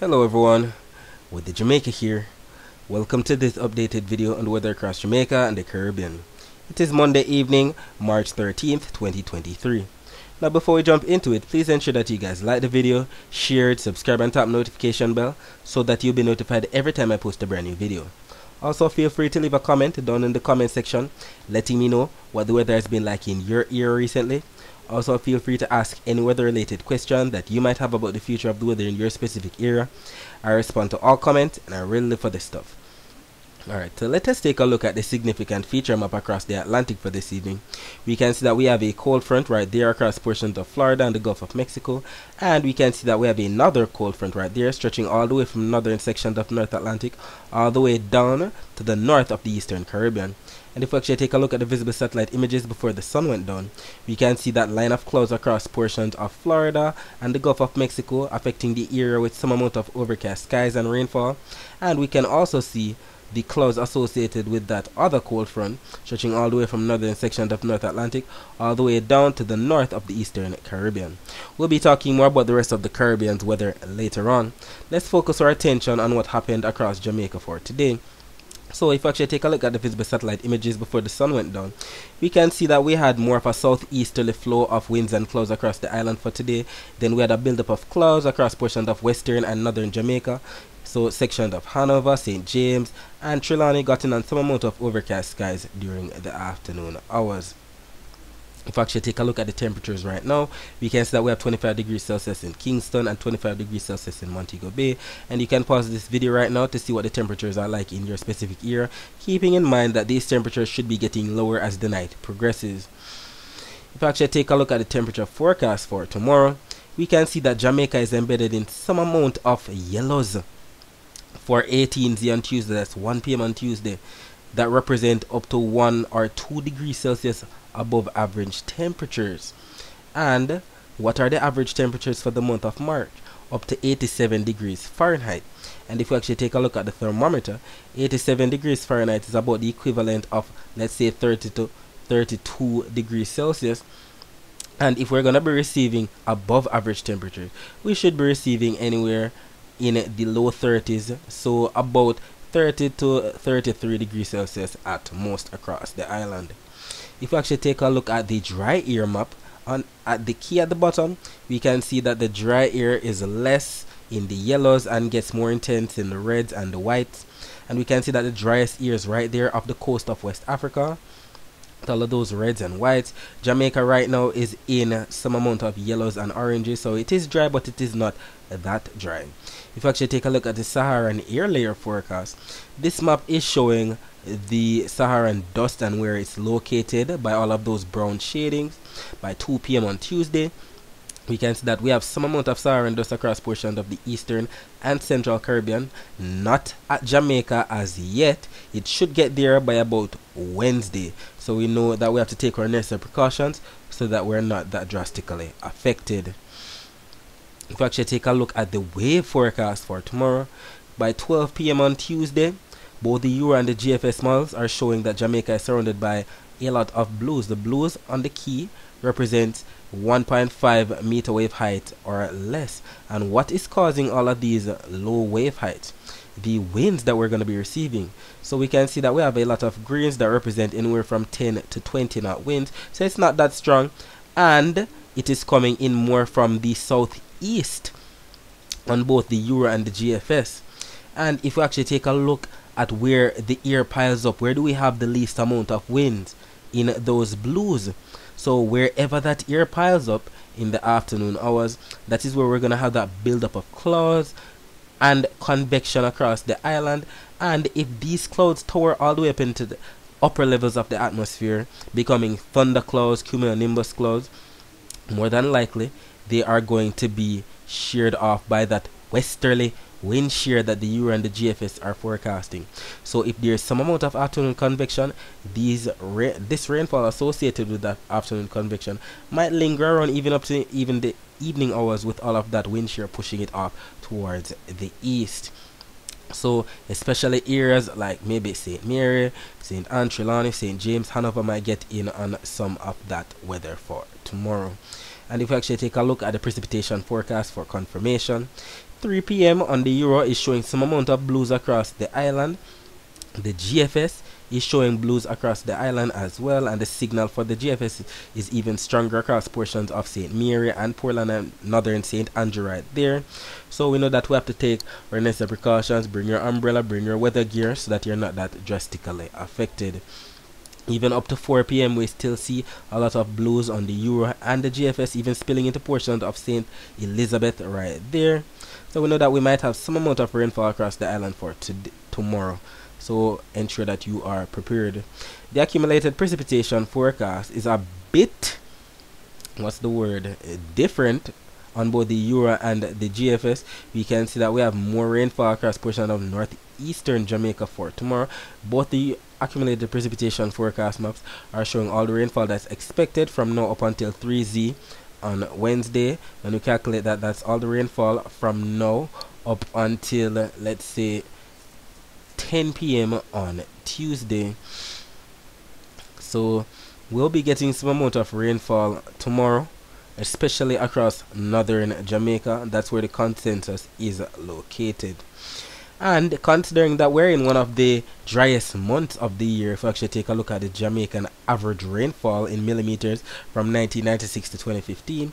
Hello everyone, Weather Jamaica here. Welcome to this updated video on the weather across Jamaica and the Caribbean. It is Monday evening, March 13th, 2023. Now before we jump into it, please ensure that you guys like the video, share it, subscribe and tap notification bell so that you'll be notified every time I post a brand new video. Also feel free to leave a comment down in the comment section letting me know what the weather has been like in your area recently also, feel free to ask any weather related question that you might have about the future of the weather in your specific area. I respond to all comments and I really live for this stuff. Alright, so let us take a look at the significant feature map across the Atlantic for this evening. We can see that we have a cold front right there across portions of Florida and the Gulf of Mexico. And we can see that we have another cold front right there stretching all the way from northern sections of North Atlantic all the way down to the north of the Eastern Caribbean. And if we actually take a look at the visible satellite images before the sun went down, we can see that line of clouds across portions of Florida and the Gulf of Mexico affecting the area with some amount of overcast skies and rainfall. And we can also see the clouds associated with that other cold front stretching all the way from northern sections of North Atlantic all the way down to the north of the eastern Caribbean. We'll be talking more about the rest of the Caribbean's weather later on. Let's focus our attention on what happened across Jamaica for today. So if we actually take a look at the visible satellite images before the sun went down, we can see that we had more of a southeasterly flow of winds and clouds across the island for today. Then we had a buildup of clouds across portions of western and northern Jamaica. So sections of Hanover, St. James, and Trelawny got in on some amount of overcast skies during the afternoon hours. If we actually take a look at the temperatures right now, we can see that we have 25 degrees Celsius in Kingston and 25 degrees Celsius in Montego Bay. And you can pause this video right now to see what the temperatures are like in your specific area, keeping in mind that these temperatures should be getting lower as the night progresses. If we actually take a look at the temperature forecast for tomorrow, we can see that Jamaica is embedded in some amount of yellows for 18Z on Tuesday, that's 1 p.m. on Tuesday that represent up to 1 or 2 degrees Celsius above average temperatures. And what are the average temperatures for the month of March? Up to 87 degrees Fahrenheit. And if we actually take a look at the thermometer, 87 degrees Fahrenheit is about the equivalent of, let's say, 30 to 32 degrees Celsius. And if we're going to be receiving above average temperature, we should be receiving anywhere in the low 30s, so about 30 to 33 degrees Celsius at most across the island. If we actually take a look at the dry air map, on at the key at the bottom, we can see that the dry air is less in the yellows and gets more intense in the reds and the whites. And we can see that the driest air is right there off the coast of West Africa all of those reds and whites. Jamaica right now is in some amount of yellows and oranges, so it is dry, but it is not that dry. If you actually take a look at the Saharan air layer forecast, this map is showing the Saharan dust and where it's located by all of those brown shadings by 2 p.m. on Tuesday we can see that we have some amount of Saharan dust across portions of the eastern and central Caribbean, not at Jamaica as yet. It should get there by about Wednesday. So we know that we have to take our necessary precautions so that we're not that drastically affected. If we actually take a look at the wave forecast for tomorrow, by 12 p.m. on Tuesday, both the Euro and the GFS models are showing that Jamaica is surrounded by a lot of blues. The blues on the key represent 1.5 meter wave height or less. And what is causing all of these low wave heights? The winds that we're going to be receiving. So we can see that we have a lot of greens that represent anywhere from 10 to 20 knot winds. So it's not that strong. And it is coming in more from the southeast on both the Euro and the GFS. And if we actually take a look at where the air piles up, where do we have the least amount of wind? In those blues. So wherever that air piles up in the afternoon hours, that is where we're gonna have that buildup of clouds and convection across the island. And if these clouds tower all the way up into the upper levels of the atmosphere, becoming thunder clouds, cumulonimbus clouds, more than likely they are going to be sheared off by that westerly wind shear that the Euro and the GFS are forecasting. So if there's some amount of afternoon convection, these ra this rainfall associated with that afternoon convection might linger around even up to even the evening hours with all of that wind shear pushing it off towards the east. So especially areas like maybe St. Mary, St. Ann, Trelawny, St. James, Hanover might get in on some of that weather for tomorrow. And if we actually take a look at the precipitation forecast for confirmation, 3 p.m. on the Euro is showing some amount of blues across the island. The GFS is showing blues across the island as well, and the signal for the GFS is even stronger across portions of St. Mary and Portland and northern St. Andrew right there. So we know that we have to take our necessary precautions, bring your umbrella, bring your weather gear so that you're not that drastically affected. Even up to 4 p.m., we still see a lot of blues on the Euro and the GFS, even spilling into portions of St. Elizabeth right there. So we know that we might have some amount of rainfall across the island for tomorrow. So ensure that you are prepared. The accumulated precipitation forecast is a bit, what's the word, eh, different on both the Euro and the GFS. We can see that we have more rainfall across portions of northeastern Jamaica for tomorrow. Both the accumulated precipitation forecast maps are showing all the rainfall that's expected from now up until 3Z on Wednesday. When we calculate that, that's all the rainfall from now up until let's say 10 p.m. on Tuesday. So we'll be getting some amount of rainfall tomorrow, especially across northern Jamaica. That's where the consensus is located. And considering that we're in one of the driest months of the year, if we actually take a look at the Jamaican average rainfall in millimeters from 1996 to 2015,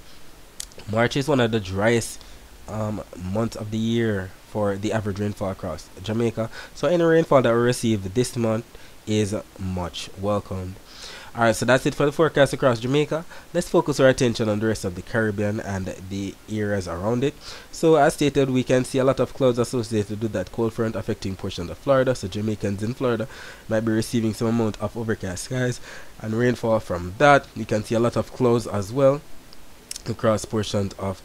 March is one of the driest um, months of the year for the average rainfall across Jamaica. So any rainfall that we receive this month is much welcomed. Alright, so that's it for the forecast across Jamaica. Let's focus our attention on the rest of the Caribbean and the areas around it. So, as stated, we can see a lot of clouds associated with that cold front affecting portions of Florida. So, Jamaicans in Florida might be receiving some amount of overcast skies and rainfall from that. You can see a lot of clouds as well across portions of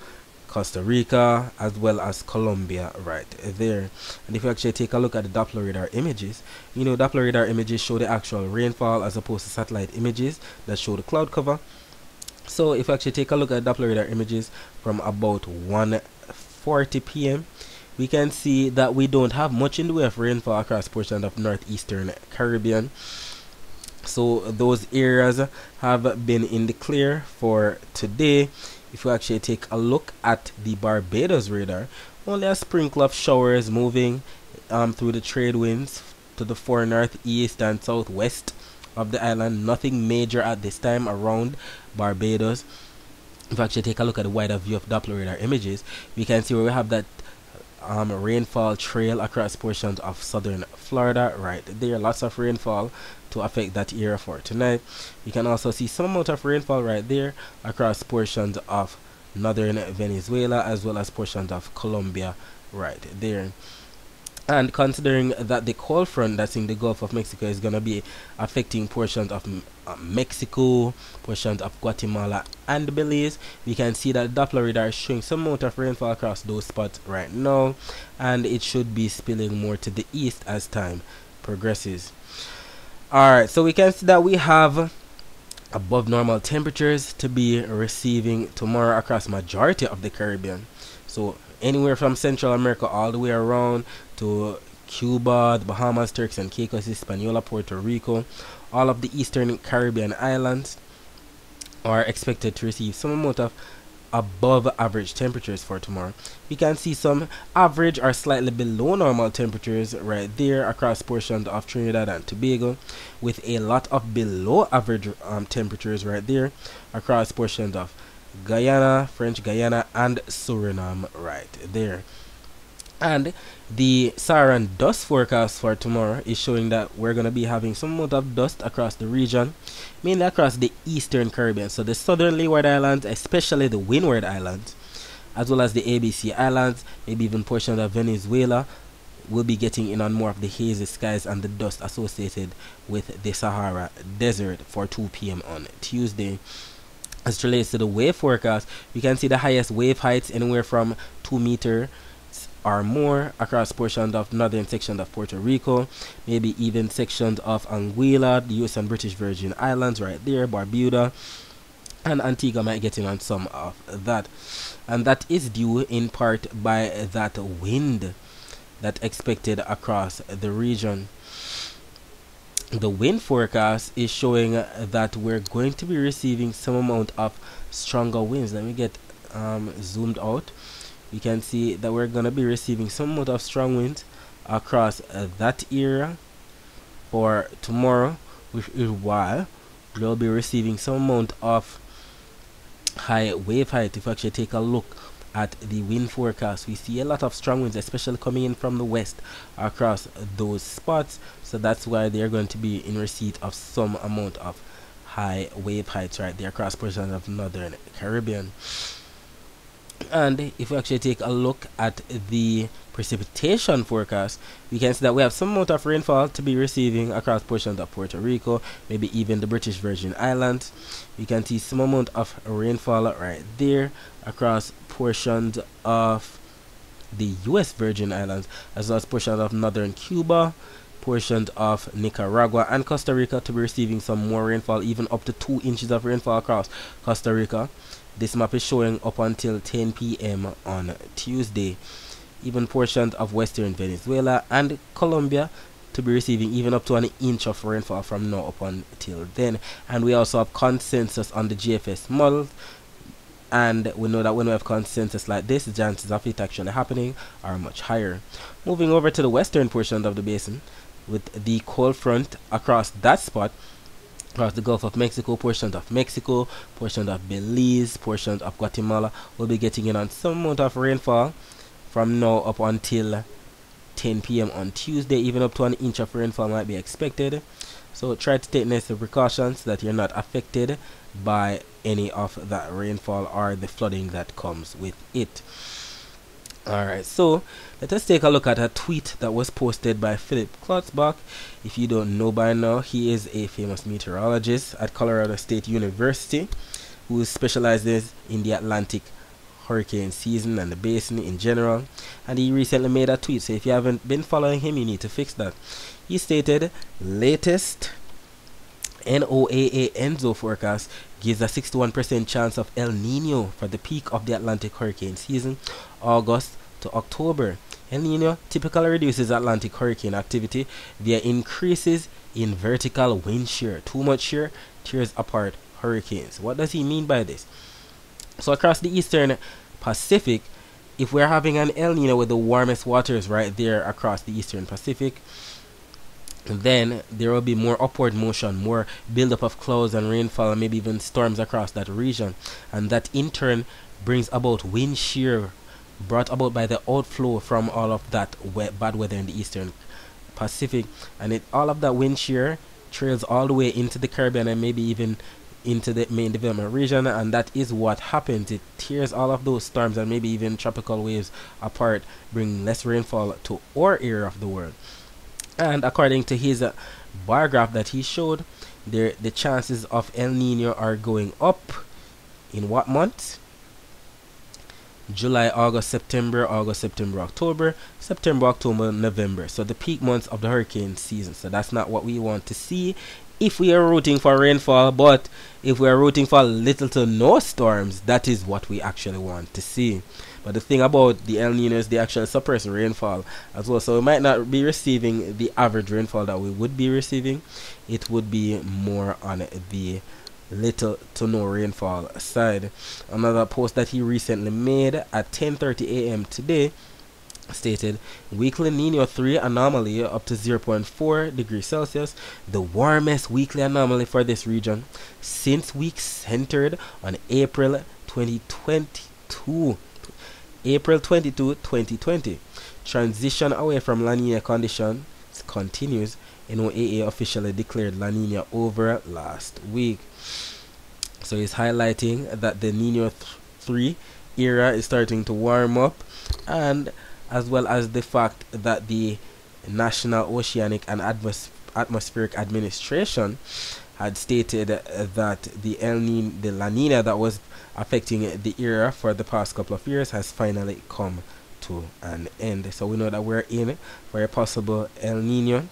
Costa Rica, as well as Colombia right there. And if you actually take a look at the Doppler radar images, you know Doppler radar images show the actual rainfall as opposed to satellite images that show the cloud cover. So if you actually take a look at Doppler radar images from about 1:40 p.m., we can see that we don't have much in the way of rainfall across portions of northeastern Caribbean. So those areas have been in the clear for today if you actually take a look at the Barbados radar, only a sprinkle of showers moving um, through the trade winds to the far northeast and southwest of the island. Nothing major at this time around Barbados. If you actually take a look at the wider view of Doppler radar images, we can see where we have that um, rainfall trail across portions of southern Florida right there. Lots of rainfall to affect that area for tonight. You can also see some amount of rainfall right there across portions of northern Venezuela as well as portions of Colombia right there. And considering that the cold front that's in the Gulf of Mexico is going to be affecting portions of Mexico, portions of Guatemala, and Belize, we can see that Doppler radar is showing some amount of rainfall across those spots right now, and it should be spilling more to the east as time progresses. Alright, so we can see that we have above normal temperatures to be receiving tomorrow across majority of the Caribbean. So anywhere from Central America all the way around to Cuba, the Bahamas, Turks and Caicos, Hispaniola, Puerto Rico, all of the eastern Caribbean islands are expected to receive some amount of above average temperatures for tomorrow. We can see some average or slightly below normal temperatures right there across portions of Trinidad and Tobago, with a lot of below average um, temperatures right there across portions of Guyana, French Guiana, and Suriname right there. And the Saharan dust forecast for tomorrow is showing that we're going to be having some amount of dust across the region, mainly across the eastern Caribbean. So the southern Leeward Islands, especially the Windward Islands, as well as the ABC Islands, maybe even portions of Venezuela, will be getting in on more of the hazy skies and the dust associated with the Sahara Desert for 2 p.m. on Tuesday. As it relates to the wave forecast, we can see the highest wave heights anywhere from 2 meter or more across portions of northern sections of Puerto Rico, maybe even sections of Anguilla, the US and British Virgin Islands right there, Barbuda, and Antigua might get in on some of that. And that is due in part by that wind that expected across the region. The wind forecast is showing that we're going to be receiving some amount of stronger winds. Let me get um, zoomed out we can see that we're going to be receiving some amount of strong winds across uh, that area for tomorrow which is why we'll be receiving some amount of high wave height. If we actually take a look at the wind forecast we see a lot of strong winds especially coming in from the west across those spots. So that's why they're going to be in receipt of some amount of high wave heights right there across portions of northern caribbean and if we actually take a look at the precipitation forecast, we can see that we have some amount of rainfall to be receiving across portions of Puerto Rico, maybe even the British Virgin Islands. We can see some amount of rainfall right there across portions of the US Virgin Islands, as well as portions of northern Cuba, portions of Nicaragua and Costa Rica to be receiving some more rainfall, even up to 2 inches of rainfall across Costa Rica. This map is showing up until 10 p.m. on Tuesday. Even portions of western Venezuela and Colombia to be receiving even up to an inch of rainfall from now up until then. And we also have consensus on the GFS model. And we know that when we have consensus like this, the chances of it actually happening are much higher. Moving over to the western portion of the basin, with the cold front across that spot, across the Gulf of Mexico, portions of Mexico, portions of Belize, portions of Guatemala will be getting in on some amount of rainfall from now up until 10 p.m. on Tuesday. Even up to an inch of rainfall might be expected. So try to take necessary precautions so that you're not affected by any of that rainfall or the flooding that comes with it. Alright, so let us take a look at a tweet that was posted by Philip Klotzbach. If you don't know by now, he is a famous meteorologist at Colorado State University who specializes in the Atlantic hurricane season and the basin in general. And he recently made a tweet, so if you haven't been following him, you need to fix that. He stated, latest NOAA ENSO forecast gives a 61% chance of El Nino for the peak of the Atlantic hurricane season, August to October. El Nino typically reduces Atlantic hurricane activity via increases in vertical wind shear. Too much shear tears apart hurricanes. What does he mean by this? So across the eastern Pacific, if we're having an El Nino with the warmest waters right there across the eastern Pacific, then there will be more upward motion, more buildup of clouds and rainfall, and maybe even storms across that region. And that in turn brings about wind shear brought about by the outflow from all of that bad weather in the eastern Pacific. And it all of that wind shear trails all the way into the Caribbean and maybe even into the main development region and that is what happens it tears all of those storms and maybe even tropical waves apart bringing less rainfall to our area of the world and according to his bar graph that he showed, there the chances of El Nino are going up in what month? July, August, September, August, September, October, September, October, November. So the peak months of the hurricane season. So that's not what we want to see if we are rooting for rainfall, but if we are rooting for little to no storms, that is what we actually want to see. But the thing about the El Nino is they actually suppress rainfall as well. So we might not be receiving the average rainfall that we would be receiving. It would be more on the little to no rainfall aside. Another post that he recently made at 10:30 a.m. today stated weekly Nino 3 anomaly up to 0.4 degrees Celsius, the warmest weekly anomaly for this region since week centered on April 2022. April 22, 2020. Transition away from La Nina conditions continues. NOAA officially declared La Nina over last week. So he's highlighting that the Nino th 3 era is starting to warm up and as well as the fact that the National Oceanic and Atmos Atmospheric Administration had stated that the El Nino, the La Nina that was affecting the era for the past couple of years has finally come to an end. So we know that we're in for a possible El Nino.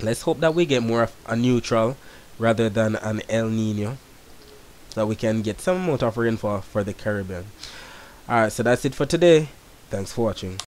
Let's hope that we get more of a neutral rather than an El Nino. So that we can get some amount of rainfall for the Caribbean. Alright, so that's it for today. Thanks for watching.